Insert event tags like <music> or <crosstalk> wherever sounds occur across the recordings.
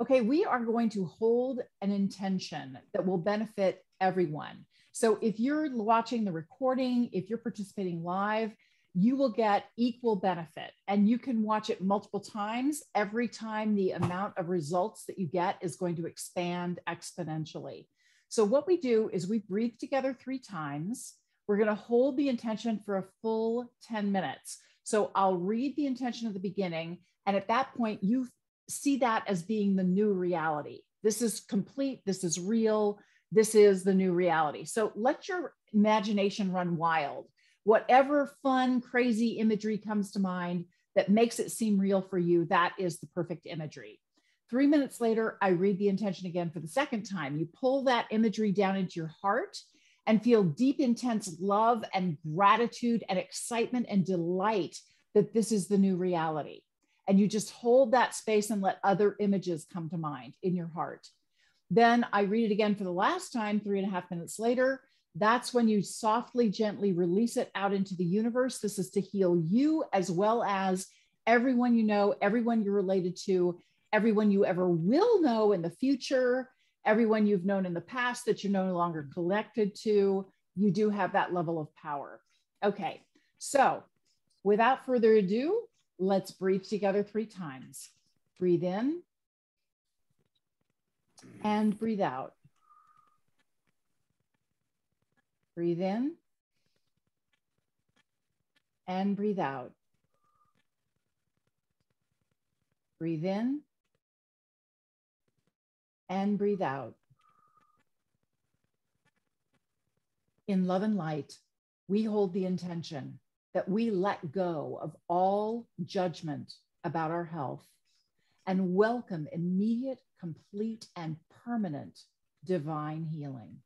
Okay, we are going to hold an intention that will benefit everyone. So if you're watching the recording, if you're participating live, you will get equal benefit and you can watch it multiple times. Every time the amount of results that you get is going to expand exponentially. So what we do is we breathe together three times. We're going to hold the intention for a full 10 minutes. So I'll read the intention at the beginning. And at that point, you see that as being the new reality. This is complete, this is real, this is the new reality. So let your imagination run wild. Whatever fun, crazy imagery comes to mind that makes it seem real for you, that is the perfect imagery. Three minutes later, I read the intention again for the second time. You pull that imagery down into your heart and feel deep, intense love and gratitude and excitement and delight that this is the new reality and you just hold that space and let other images come to mind in your heart. Then I read it again for the last time, three and a half minutes later. That's when you softly, gently release it out into the universe. This is to heal you as well as everyone you know, everyone you're related to, everyone you ever will know in the future, everyone you've known in the past that you're no longer connected to. You do have that level of power. Okay, so without further ado, Let's breathe together three times. Breathe in and breathe out. Breathe in and breathe out. Breathe in and breathe out. In love and light, we hold the intention that we let go of all judgment about our health and welcome immediate, complete, and permanent divine healing.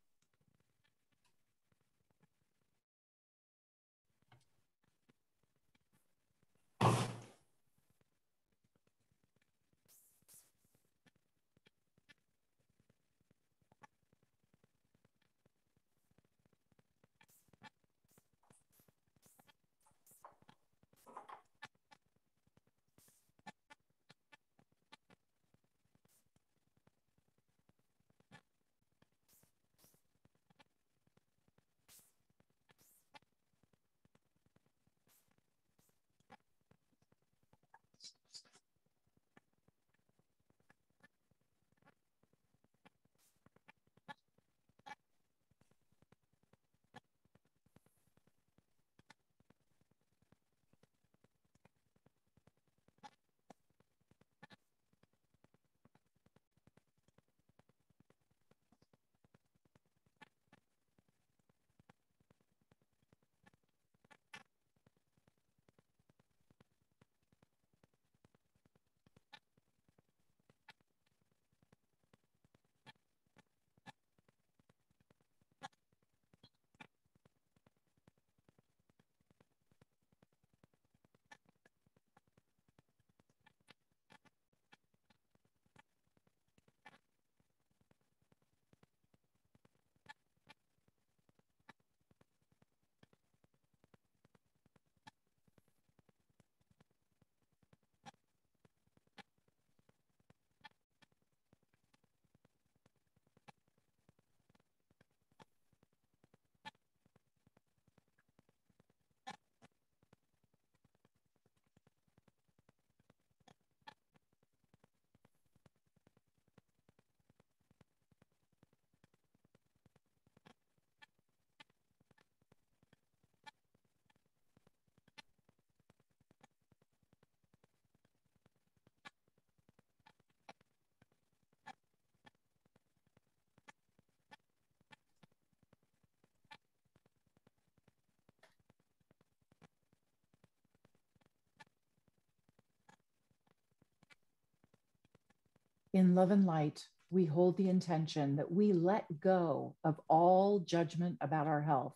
In love and light, we hold the intention that we let go of all judgment about our health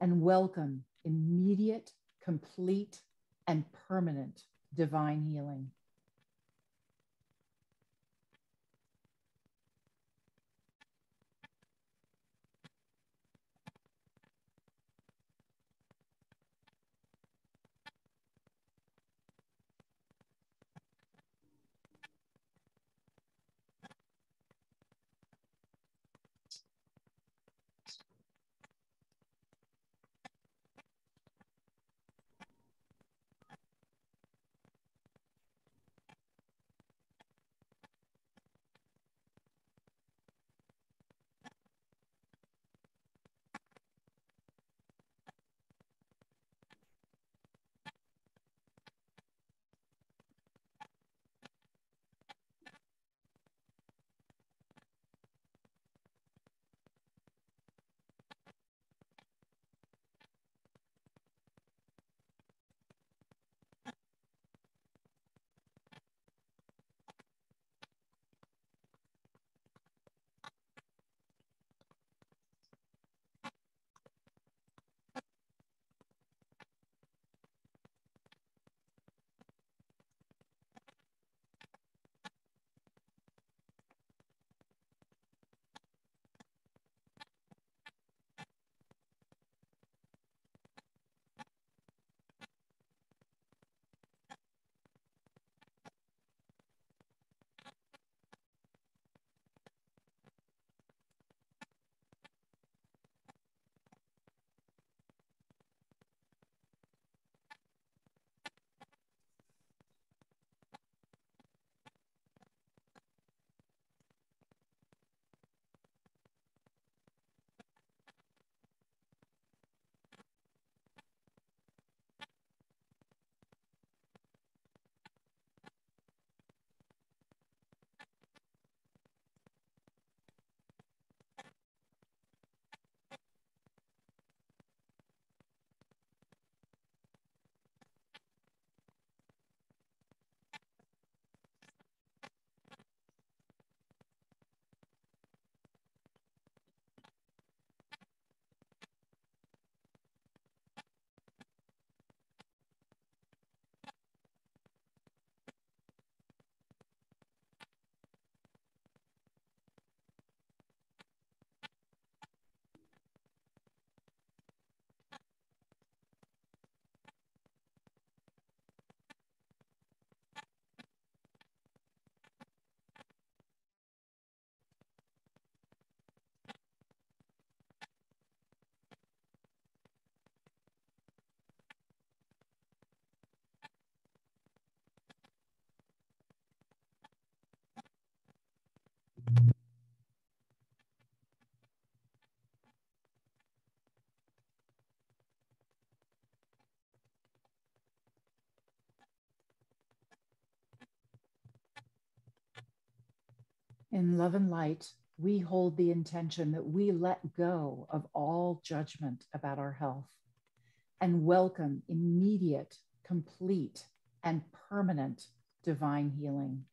and welcome immediate, complete, and permanent divine healing. In love and light, we hold the intention that we let go of all judgment about our health and welcome immediate, complete, and permanent divine healing.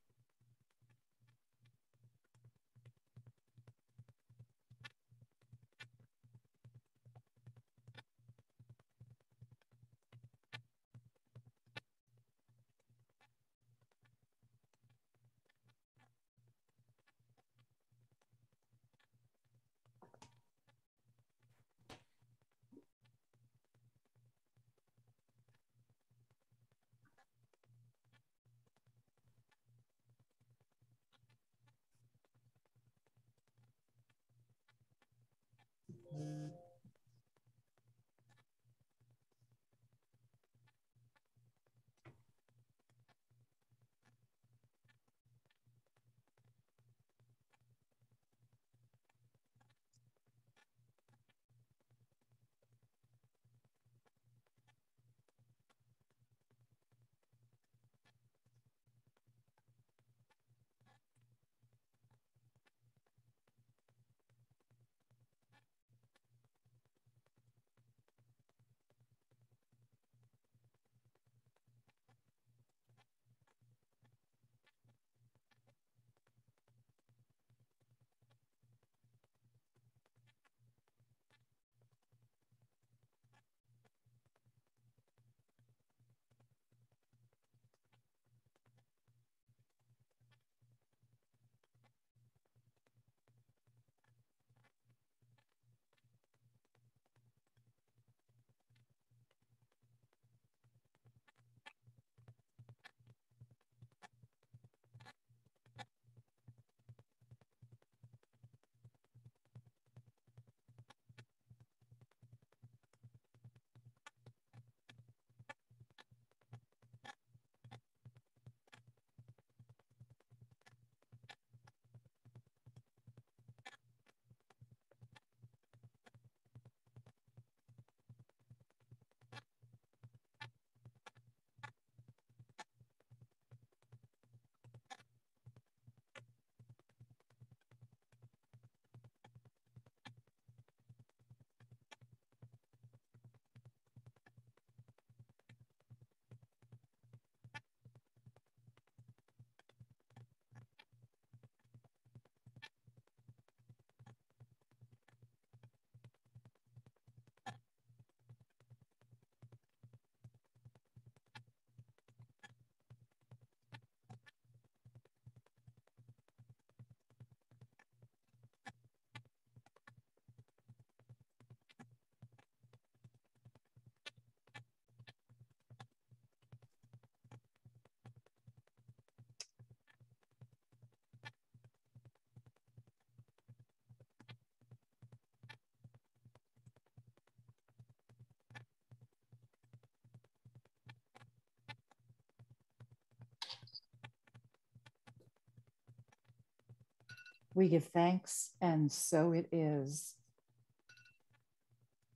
We give thanks, and so it is.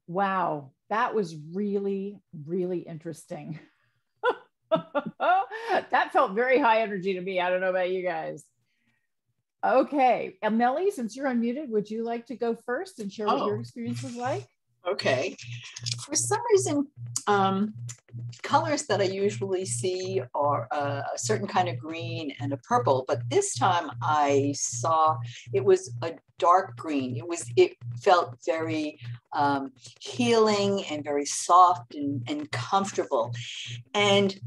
Wow, that was really, really interesting. <laughs> that felt very high energy to me. I don't know about you guys. Okay, and Melly, since you're unmuted, would you like to go first and share what oh. your experience was like? Okay. For some reason, um, colors that I usually see are a certain kind of green and a purple, but this time I saw it was a dark green. It was it felt very um, healing and very soft and, and comfortable. And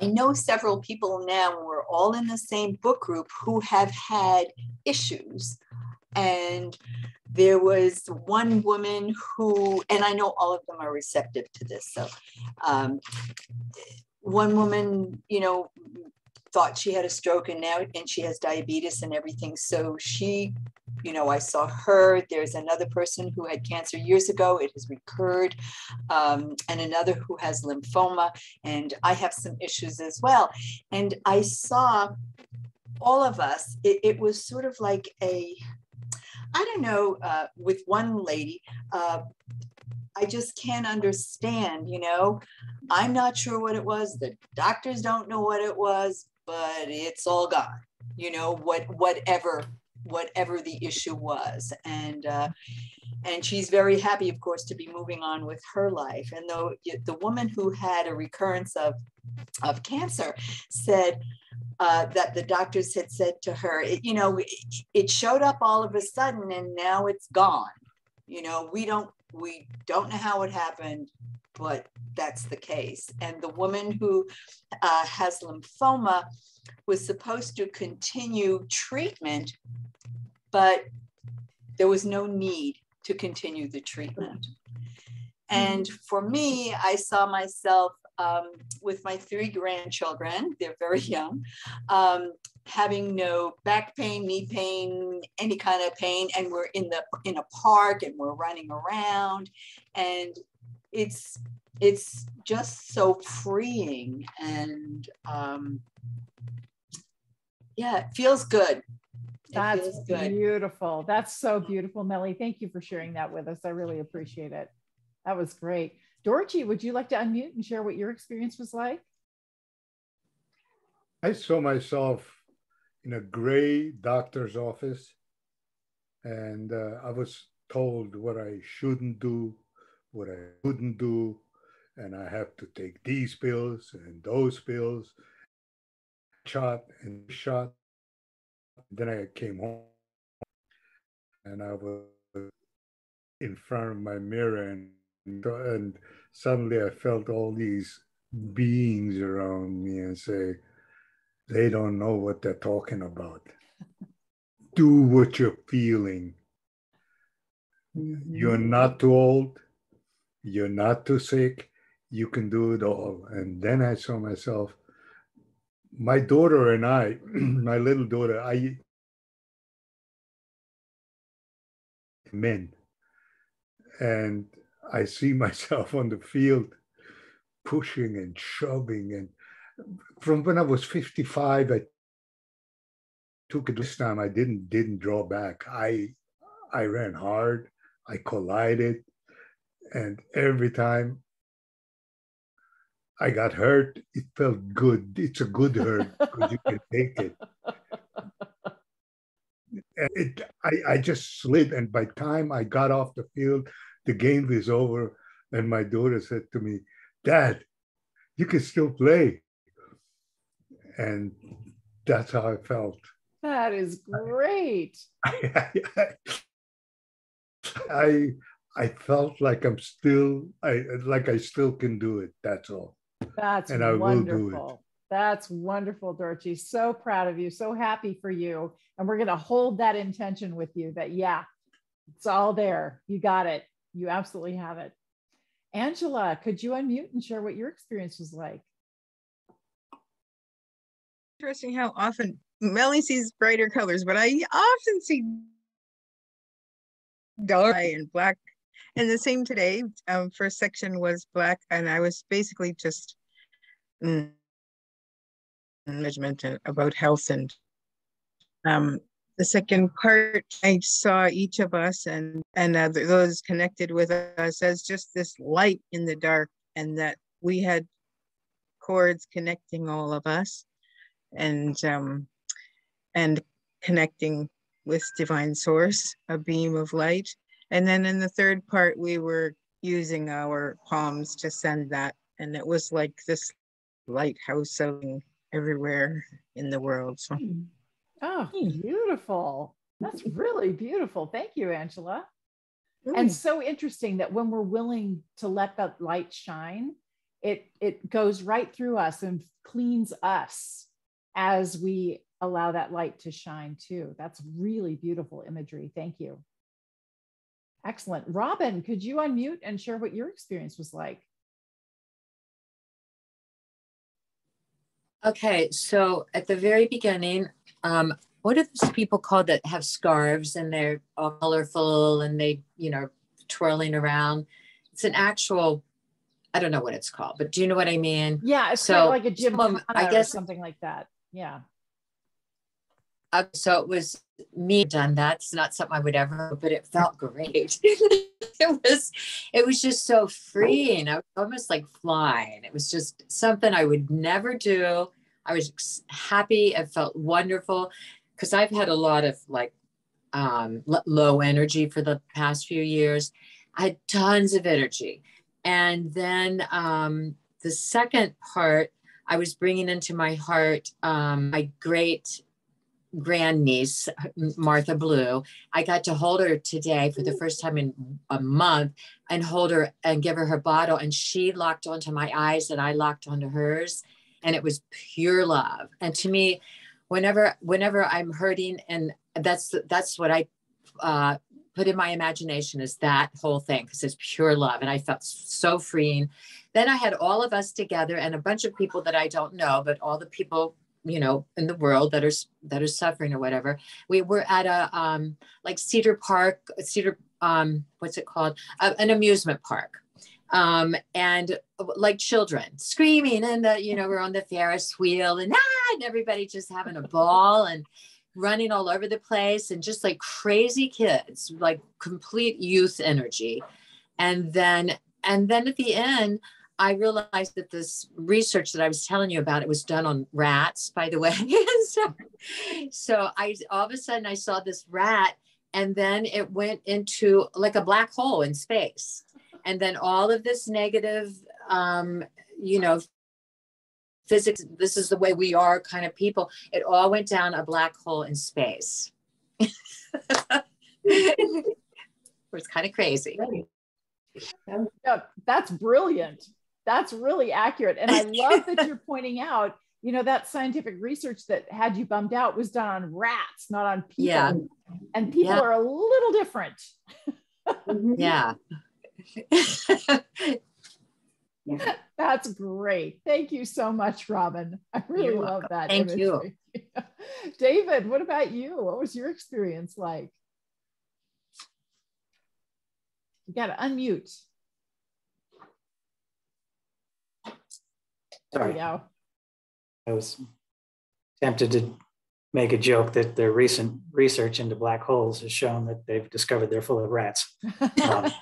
I know several people now, we're all in the same book group, who have had issues. And there was one woman who, and I know all of them are receptive to this. So, um, one woman, you know, thought she had a stroke and now and she has diabetes and everything. So she, you know, I saw her. There's another person who had cancer years ago. It has recurred, um, and another who has lymphoma. And I have some issues as well. And I saw all of us. It, it was sort of like a I don't know, uh, with one lady, uh, I just can't understand, you know. I'm not sure what it was. The doctors don't know what it was, but it's all gone. you know, what whatever whatever the issue was. And uh, and she's very happy, of course, to be moving on with her life. And though the woman who had a recurrence of of cancer said uh, that the doctors had said to her, it, you know, it, it showed up all of a sudden and now it's gone. You know, we don't we don't know how it happened, but that's the case. And the woman who uh, has lymphoma was supposed to continue treatment, but there was no need to continue the treatment. And for me, I saw myself um, with my three grandchildren, they're very young, um, having no back pain, knee pain, any kind of pain, and we're in the in a park and we're running around, and it's it's just so freeing and um, yeah, it feels good. It That's beautiful. That's so beautiful, Melly. Thank you for sharing that with us. I really appreciate it. That was great. Dorothy, would you like to unmute and share what your experience was like? I saw myself in a gray doctor's office, and uh, I was told what I shouldn't do, what I couldn't do, and I have to take these pills and those pills, shot and shot. Then I came home, and I was in front of my mirror and and suddenly I felt all these beings around me and say, they don't know what they're talking about. Do what you're feeling. You're not too old. You're not too sick. You can do it all. And then I saw myself, my daughter and I, <clears throat> my little daughter, I men. And I see <laughs> myself on the field pushing and shoving. And from when I was 55, I took it this time. I didn't didn't draw back. I I ran hard. I collided, and every time I got hurt, it felt good. It's a good hurt because you can take it. <laughs> And it I, I just slid, and by the time I got off the field, the game is over. And my daughter said to me, Dad, you can still play. And that's how I felt. That is great. I, <laughs> I, I, I felt like I'm still, I like I still can do it. That's all. That's and I wonderful. will do it. That's wonderful, Dorothy. So proud of you. So happy for you. And we're going to hold that intention with you that, yeah, it's all there. You got it. You absolutely have it. Angela, could you unmute and share what your experience was like? Interesting how often Melly sees brighter colors, but I often see dark and black. And the same today, um, first section was black, and I was basically just mm, management about health and um, the second part, I saw each of us and and uh, those connected with us as just this light in the dark, and that we had cords connecting all of us, and um, and connecting with divine source, a beam of light. And then in the third part, we were using our palms to send that, and it was like this lighthouse everywhere in the world. So. Oh, hmm. beautiful. That's really beautiful. Thank you, Angela. Mm. And so interesting that when we're willing to let that light shine, it it goes right through us and cleans us as we allow that light to shine too. That's really beautiful imagery. Thank you. Excellent. Robin, could you unmute and share what your experience was like? Okay, so at the very beginning, um, what are those people called that have scarves and they're all colorful and they, you know, twirling around? It's an actual, I don't know what it's called, but do you know what I mean? Yeah, it's so, like a gym, I guess something like that. Yeah. Uh, so it was me done that. It's not something I would ever, but it felt great. <laughs> it was, it was just so freeing. I was almost like flying. It was just something I would never do I was happy. It felt wonderful because I've had a lot of like um, low energy for the past few years. I had tons of energy. And then um, the second part, I was bringing into my heart um, my great grandniece, Martha Blue. I got to hold her today for the first time in a month and hold her and give her her bottle. And she locked onto my eyes and I locked onto hers. And it was pure love. And to me, whenever whenever I'm hurting, and that's that's what I uh, put in my imagination is that whole thing because it's pure love. And I felt so freeing. Then I had all of us together and a bunch of people that I don't know, but all the people you know in the world that are that are suffering or whatever we were at a um like cedar park cedar um what's it called uh, an amusement park um and uh, like children screaming and the you know we're on the ferris wheel and ah and everybody just having a ball and running all over the place and just like crazy kids like complete youth energy and then and then at the end I realized that this research that I was telling you about, it was done on rats, by the way. <laughs> so, so I all of a sudden I saw this rat and then it went into like a black hole in space. And then all of this negative, um, you know, physics, this is the way we are kind of people, it all went down a black hole in space. <laughs> it was kind of crazy. Yeah, that's brilliant that's really accurate. And I love that you're pointing out, you know, that scientific research that had you bummed out was done on rats, not on people. Yeah. And people yeah. are a little different. <laughs> Yeah. Yeah. <laughs> That's great. Thank you so much, Robin. I really You're love welcome. that. Thank imagery. you. <laughs> David, what about you? What was your experience like? You got to unmute. Sorry. I was tempted to make a joke that their recent research into black holes has shown that they've discovered they're full of rats. Um, <laughs>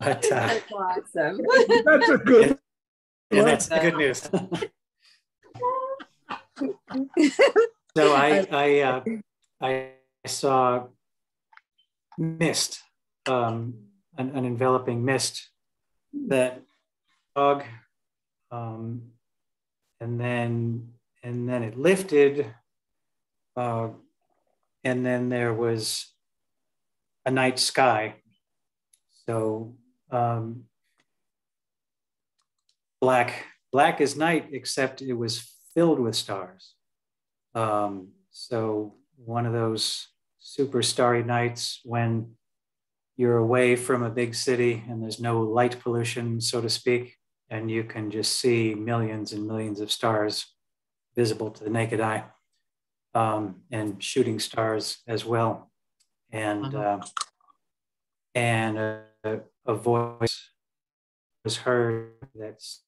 but uh, that's awesome. That's a good. <laughs> Yeah, that's the good news. <laughs> so I I uh, I saw mist, um, an, an enveloping mist that dog um, and then and then it lifted, uh, and then there was a night sky. So um, black black as night, except it was filled with stars. Um, so one of those super starry nights when you're away from a big city and there's no light pollution, so to speak, and you can just see millions and millions of stars visible to the naked eye um, and shooting stars as well and uh-huh. uh, and a, a, voice was heard that's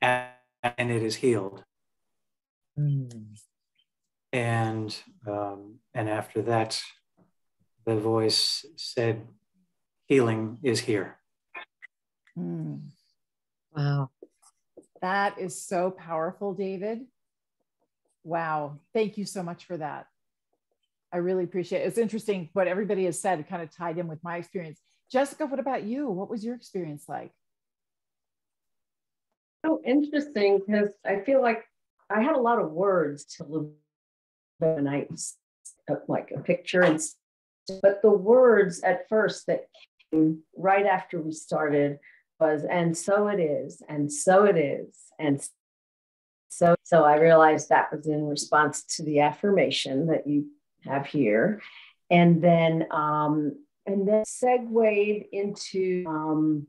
uh, and it is healed mm. and um, and after that the voice said healing is here Mm. Wow. That is so powerful, David. Wow. Thank you so much for that. I really appreciate it. It's interesting what everybody has said, it kind of tied in with my experience. Jessica, what about you? What was your experience like? So interesting because I feel like I had a lot of words to night, like a picture, and but the words at first that came right after we started was, and so it is, and so it is, and so so I realized that was in response to the affirmation that you have here, and then um, and then segued into um,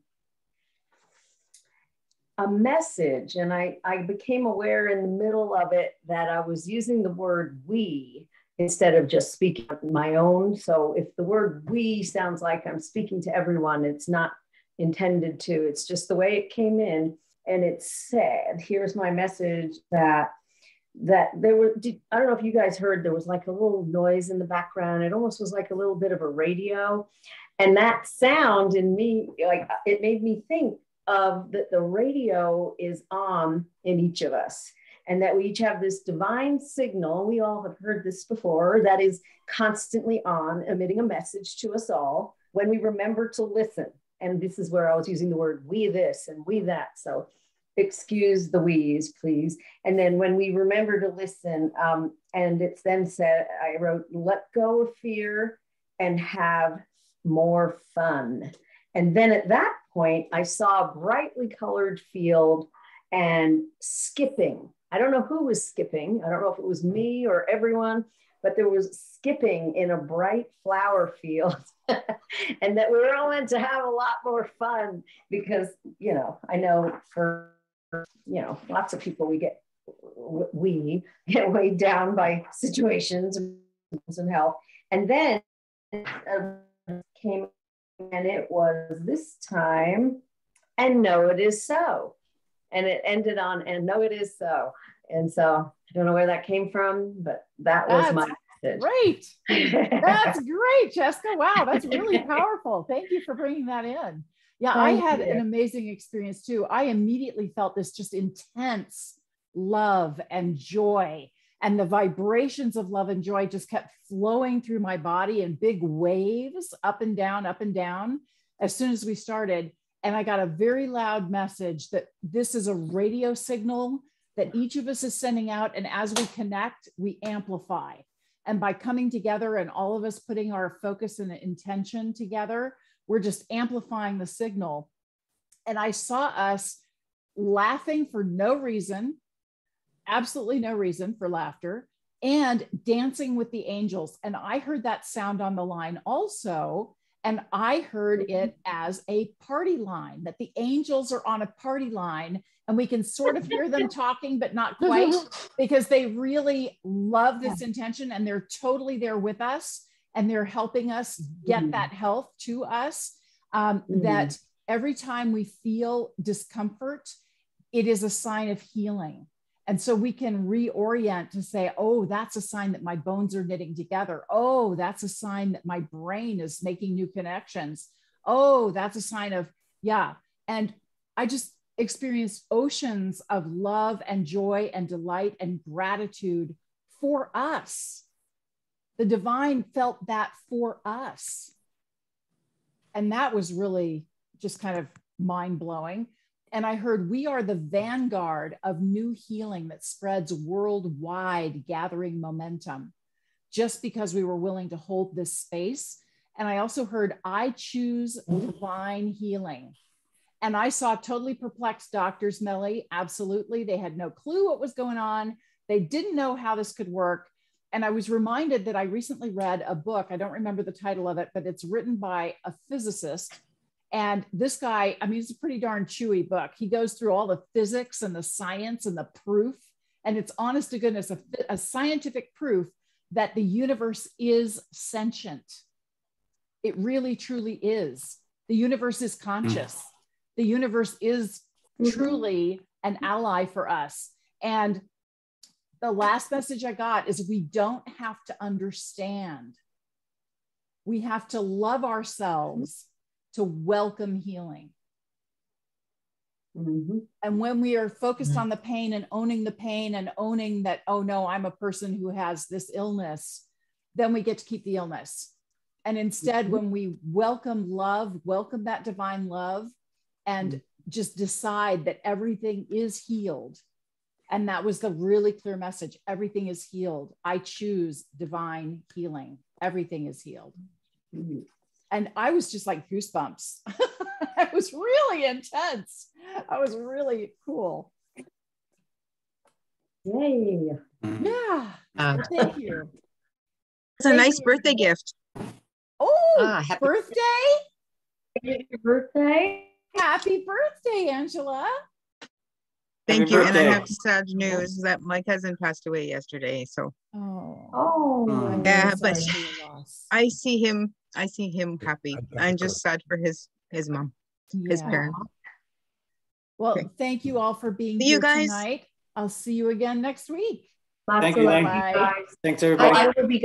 a message, and I I became aware in the middle of it that I was using the word we instead of just speaking my own. So if the word we sounds like I'm speaking to everyone, it's not intended to. It's just the way it came in. And it said, here's my message that that there were i don't know if you guys heard there was like a little noise in the background it almost was like a little bit of a radio and that sound in me like it made me think of that the radio is on in each of us and that we each have this divine signal. We all have heard this before that is constantly on, emitting a message to us all when we remember to listen. And this is where I was using the word we this and we that. So excuse the we's, please. And then when we remember to listen, um, and it's then said, I wrote, let go of fear and have more fun. And then at that point, I saw a brightly colored field and skipping. I don't know who was skipping. I don't know if it was me or everyone, but there was skipping in a bright flower field. <laughs> and that we were all meant to have a lot more fun because, you know, I know for, you know, lots of people we get, we get weighed down by situations and health. And then came and it was this time, and no, it is so. And it ended on, and no, it is so. And so I don't know where that came from, but that was That's my message. Great. <laughs> That's great, Jessica. Wow, that's really powerful. Thank you for bringing that in. Yeah, I had you. an amazing experience too. I immediately felt this just intense love and joy. And the vibrations of love and joy just kept flowing through my body in big waves, up and down, up and down, as soon as we started. And I got a very loud message that this is a radio signal that each of us is sending out. And as we connect, we amplify. And by coming together and all of us putting our focus and intention together, we're just amplifying the signal. And I saw us laughing for no reason, absolutely no reason for laughter, and dancing with the angels. And I heard that sound on the line also. And I heard it as a party line, that the angels are on a party line and we can sort of hear them talking, but not <laughs> quite because they really love this intention and they're totally there with us and they're helping us get Mhm. that health to us. Um, Mhm. That every time we feel discomfort, it is a sign of healing. And so we can reorient to say, oh, that's a sign that my bones are knitting together. Oh, that's a sign that my brain is making new connections. Oh, that's a sign of, yeah. And I just experienced oceans of love and joy and delight and gratitude for us. The divine felt that for us. And that was really just kind of mind blowing. And I heard we are the vanguard of new healing that spreads worldwide, gathering momentum just because we were willing to hold this space. And I also heard I choose divine healing. And I saw totally perplexed doctors, Melly. Absolutely. They had no clue what was going on. They didn't know how this could work. And I was reminded that I recently read a book. I don't remember the title of it, but it's written by a physicist. And this guy, I mean, it's a pretty darn chewy book. He goes through all the physics and the science and the proof. And it's honest to goodness, a, a scientific proof that the universe is sentient. It really, truly is. The universe is conscious. Mm. The universe is Mhm. truly an ally for us. And the last message I got is we don't have to understand. We have to love ourselves to welcome healing. Mhm. And when we are focused Mhm. on the pain and owning the pain and owning that, oh no, I'm a person who has this illness, then we get to keep the illness. And instead, Mhm. when we welcome love, welcome that divine love, and just decide that everything is healed. And that was the really clear message everything is healed. I choose divine healing. Everything is healed. Mhm. And I was just like goosebumps. <laughs> it was really intense. I was really cool. Yay. Mm. Yeah. Uh, Thank you. It's a Thank nice you. birthday gift. Oh, Ah, happy- birthday. Your birthday? Happy birthday, Angela. Thank Happy you. And I have sad news that my cousin passed away yesterday. So Oh, Oh, Hmm. Yeah, really but- sorry. for your loss. I see him, I see him happy. I'm I'm just sad for his, his mom, his Yeah. parents. Well, Okay. thank you all for being See you here guys. tonight. I'll see you again next week. Lots Thank you, love, Lynn. guys. Thanks, everybody. I will be